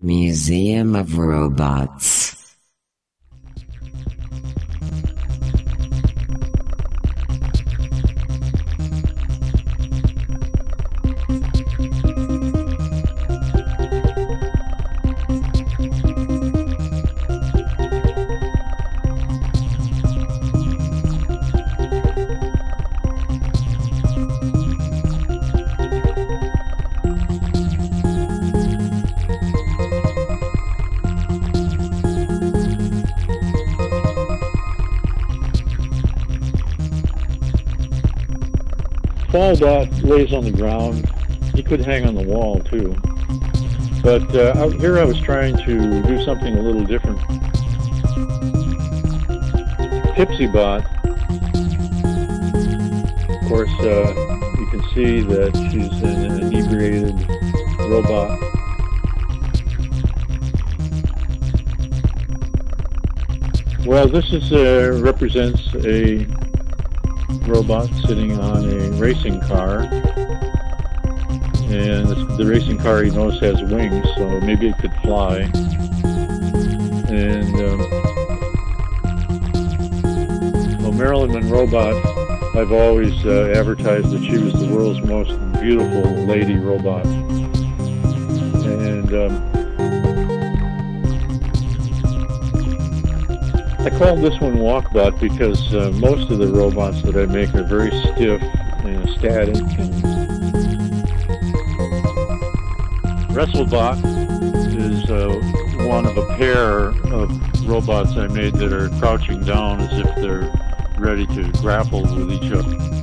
Museum of Robots. Fallbot lays on the ground. He could hang on the wall too. But uh, out here I was trying to do something a little different. Tipsybot, of course, uh, you can see that she's an inebriated robot. Well, this is uh, represents a robot sitting on a racing car. And the racing car he knows has wings, so maybe it could fly. And um, well, Marilyn Monroe robot, I've always uh, advertised that she was the world's most beautiful lady robot. And um, I called this one Walkbot because uh, most of the robots that I make are very stiff and static. WrestleBot is uh, one of a pair of robots I made that are crouching down as if they're ready to grapple with each other.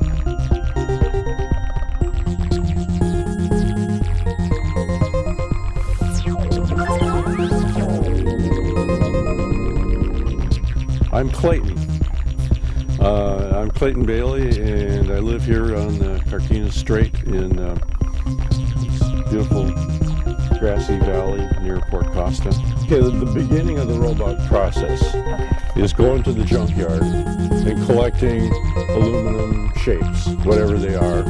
I'm Clayton. Uh, I'm Clayton Bailey, and I live here on the Carquinez Strait in uh, this beautiful grassy valley near Port Costa. Okay, the, the beginning of the robot process is going to the junkyard and collecting aluminum shapes, whatever they are.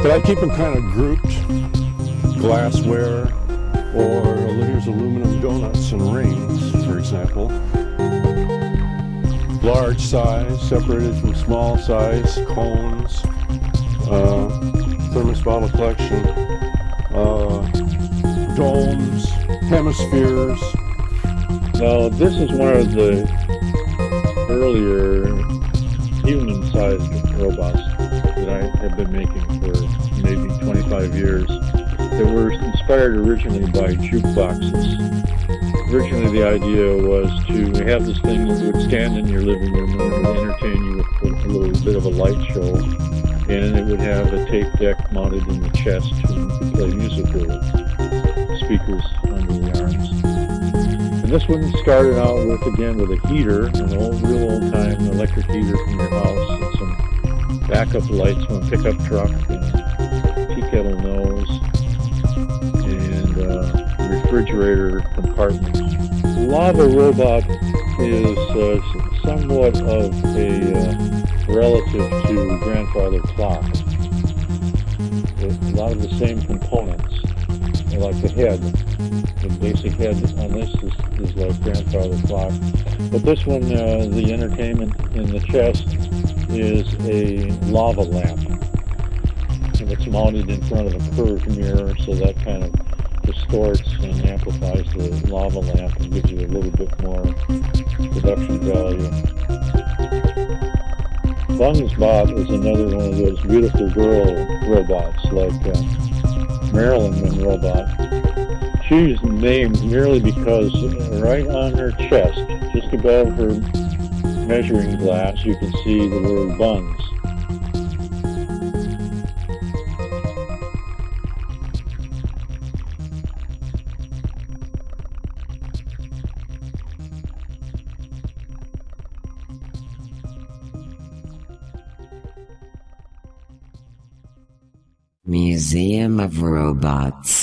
But I keep them kind of grouped, glassware, or here's aluminum donuts and rings, for example large size, separated from small size, cones, uh, thermos bottle collection, uh, domes, hemispheres. Now, this is one of the earlier human-sized robots that I have been making for maybe 25 years that were inspired originally by jukeboxes originally the idea was to have this thing that would stand in your living room and entertain you with a little bit of a light show. And it would have a tape deck mounted in the chest to play music with speakers under the arms. And this one started out with, again, with a heater, an old, real old time electric heater from your house, and some backup lights from a pickup truck, and tea kettle nose, refrigerator compartment Lava Robot is uh, somewhat of a uh, relative to Grandfather Clock. A lot of the same components, like the head. The basic head on this is, is like Grandfather Clock. But this one, uh, the entertainment in the chest, is a lava lamp. And it's mounted in front of a curved mirror, so that kind of distorts and amplifies the lava lamp and gives you a little bit more production value. Bunsbot is another one of those beautiful girl robots like uh, Marilyn Monroe robot. She's named merely because right on her chest, just above her measuring glass, you can see the word buns. Museum of Robots